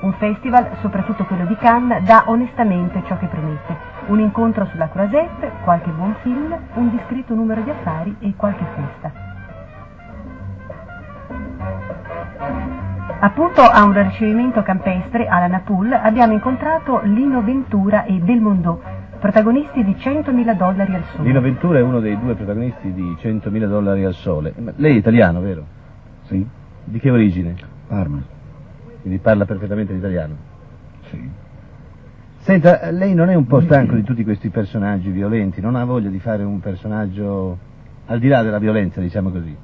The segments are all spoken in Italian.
Un festival, soprattutto quello di Cannes, dà onestamente ciò che promette. Un incontro sulla Croisette, qualche buon film, un discreto numero di affari e qualche festa. Appunto a un ricevimento campestre alla Napul abbiamo incontrato Lino Ventura e Belmondo, protagonisti di 100.000 dollari al sole. Lino Ventura è uno dei due protagonisti di 100.000 dollari al sole. Lei è italiano, vero? Sì, Di che origine? Parma. Quindi parla perfettamente l'italiano. Sì. Senta, lei non è un po' stanco di tutti questi personaggi violenti? Non ha voglia di fare un personaggio al di là della violenza, diciamo così?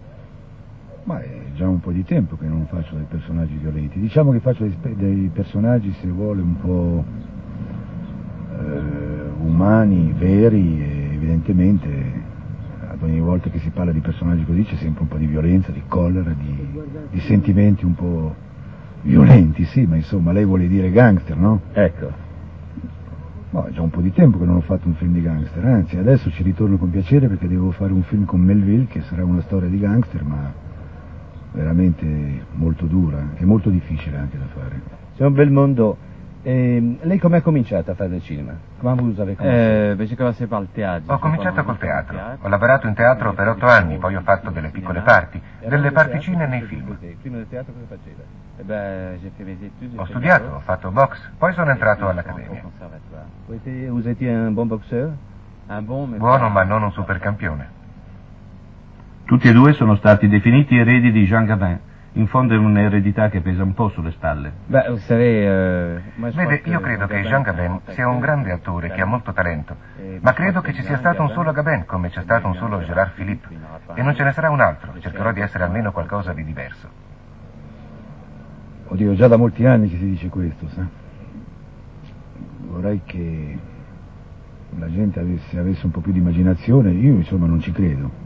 Ma è già un po' di tempo che non faccio dei personaggi violenti. Diciamo che faccio dei, dei personaggi, se vuole, un po' eh, umani, veri e evidentemente ad ogni volta che si parla di personaggi così c'è sempre un po' di violenza, di collera, di, di sentimenti un po' violenti, sì, ma insomma lei vuole dire gangster, no? Ecco. Ma è già un po' di tempo che non ho fatto un film di gangster, anzi adesso ci ritorno con piacere perché devo fare un film con Melville che sarà una storia di gangster, ma veramente molto dura e molto difficile anche da fare. Signor Belmondo, ehm, lei come ha cominciato a fare del cinema? Come vous avez commencé? Eh, perché commencé par le théâtre. Ho cominciato col teatro. Ho lavorato in teatro per otto anni, poi ho fatto delle piccole parti, delle particine nei film. Prima del teatro cosa faceva? Eh Ho studiato, le ho fatto box, poi sono entrato all'accademia. Vous étiez, un bon boxeur? Buono, ma non un supercampione. Tutti e due sono stati definiti eredi di Jean Gabin. In fondo è un'eredità che pesa un po' sulle spalle. Euh, moi, je Vede, io credo che Jean Gabin sia un grande attore che ha molto talento, Eh, ma credo che ci sia stato un solo Gabin, come c'è stato un solo Gérard Philippe, e non ce ne sarà un altro. Cercherò di essere almeno qualcosa di diverso. Oddio, già da molti anni che si dice questo, sa? Vorrei che la gente avesse, avesse un po' più di immaginazione, io insomma non ci credo.